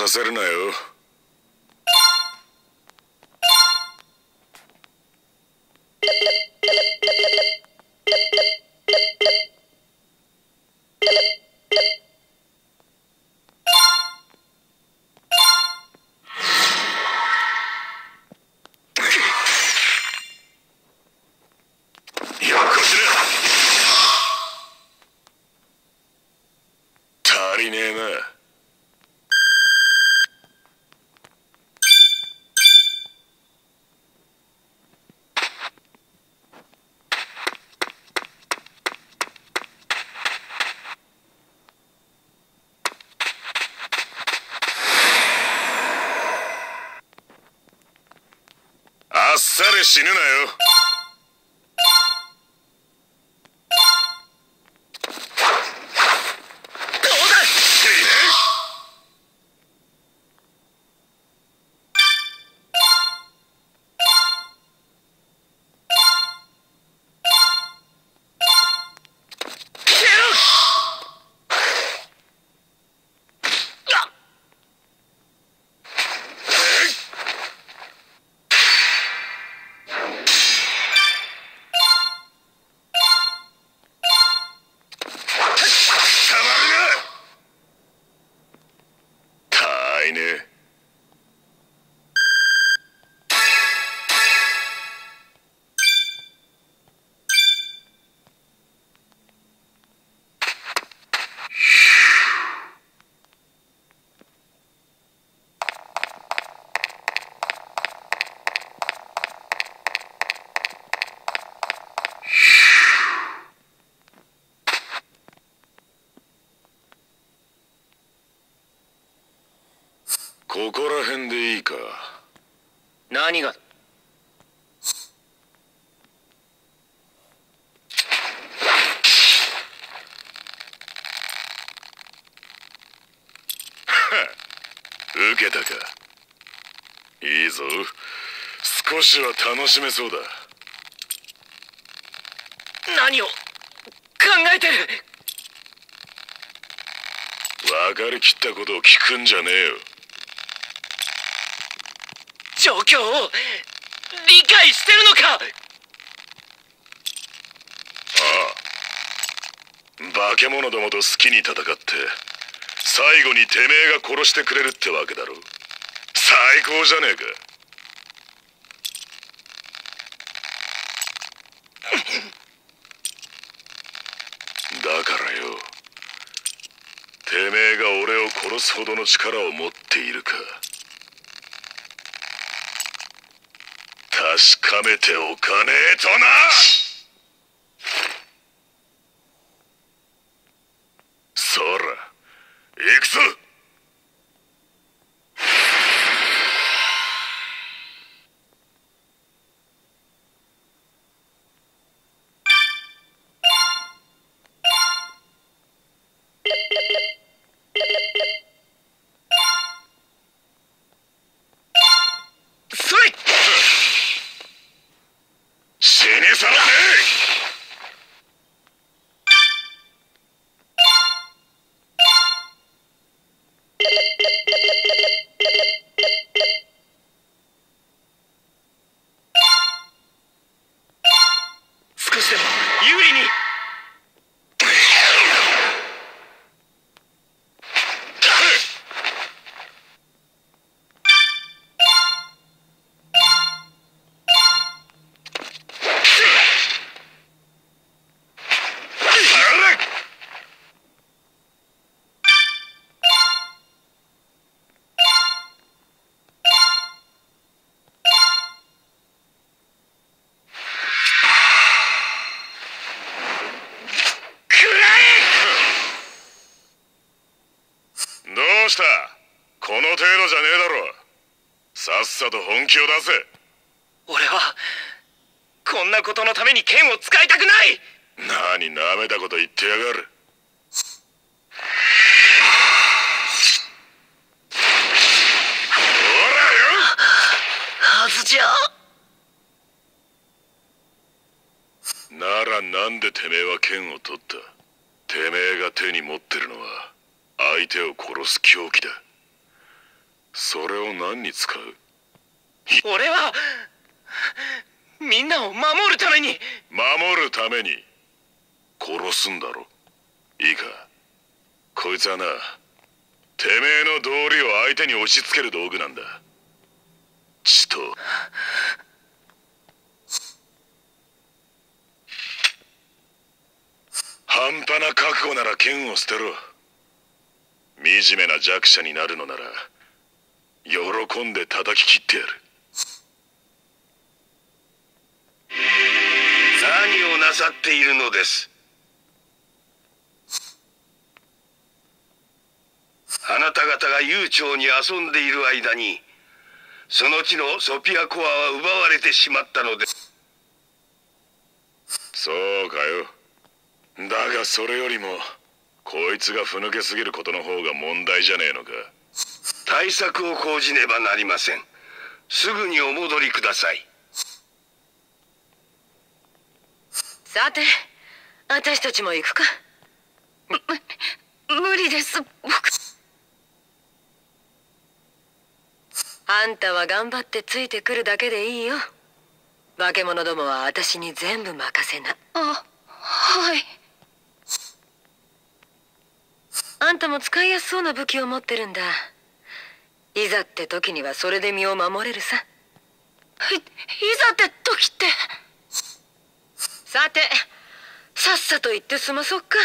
させるなよよこしな足りねえなああっさり死ぬなよどうだ消えろあたまるなたここら辺でいいか？何が？受けたか。いいぞ。少しは楽しめそうだ。何を？考えてる。分かりきったことを聞くんじゃねえよ状況を理解してるのか！ああ。化け物どもと好きに戦って最後にてめえが殺してくれるってわけだろ最高じゃねえか。だからよ。てめえが俺を殺すほどの力を持っているか。確かめておかねえとな。そら行くぞそれ死にさらせ少しでも有利に食らえどうしたこの程度じゃねえだろ。さっさと本気を出せ。俺はこんなことのために剣を使いたくない。何なめたこと言ってやがる。ほはずじゃらよ。ならなんでてめえは剣を取った。てめえが手に持ってるのは相手を殺す凶器だそれを何に使う？俺はみんなを守るために。守るために。殺すんだろ。いいか。こいつはなてめえの道理を相手に押し付ける道具なんだ。血と。半端な覚悟なら剣を捨てろ。惨めな弱者になるのなら喜んで叩き切ってやる。何をなさっているのです。あなた方が悠長に遊んでいる間にその地のソピアコアは奪われてしまったのです。そうかよ。だがそれよりもこいつがふぬけすぎることの方が問題じゃねえのか対策を講じねばなりません。すぐにお戻りください。さて私たちも行くか？む無理です僕。あんたは頑張ってついてくるだけでいいよ。化け物どもは私に全部任せな。あはい。あんたも使いやすそうな武器を持ってるんだいざって時にはそれで身を守れるさ。いいざって時って。さてさっさと行って済まそっか